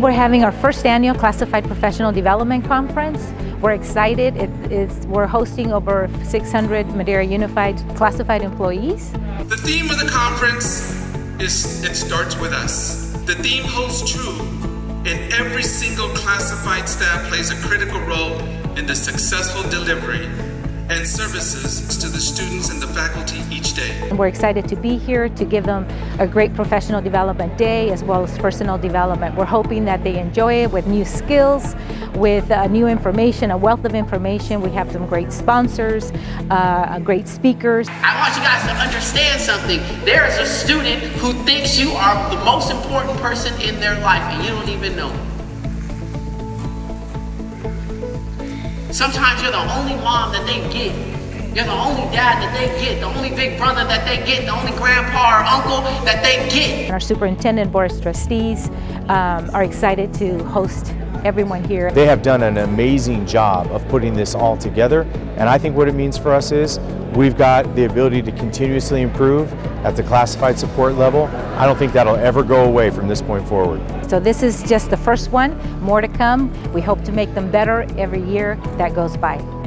We're having our first annual Classified Professional Development Conference. We're excited. It, we're hosting over 600 Madera Unified classified employees. The theme of the conference is It Starts With Us. The theme holds true and every single classified staff plays a critical role in the successful delivery and services to the students and the faculty each day. We're excited to be here to give them a great professional development day as well as personal development. We're hoping that they enjoy it with new skills, with uh, new information, a wealth of information. We have some great sponsors, uh, great speakers. I want you guys to understand something. There is a student who thinks you are the most important person in their life and you don't even know. Sometimes you're the only mom that they get. You're the only dad that they get, the only big brother that they get, the only grandpa or uncle that they get. Our superintendent, board of trustees um, are excited to host everyone here. They have done an amazing job of putting this all together and I think what it means for us is we've got the ability to continuously improve at the classified support level. I don't think that'll ever go away from this point forward. So this is just the first one, more to come. We hope to make them better every year that goes by.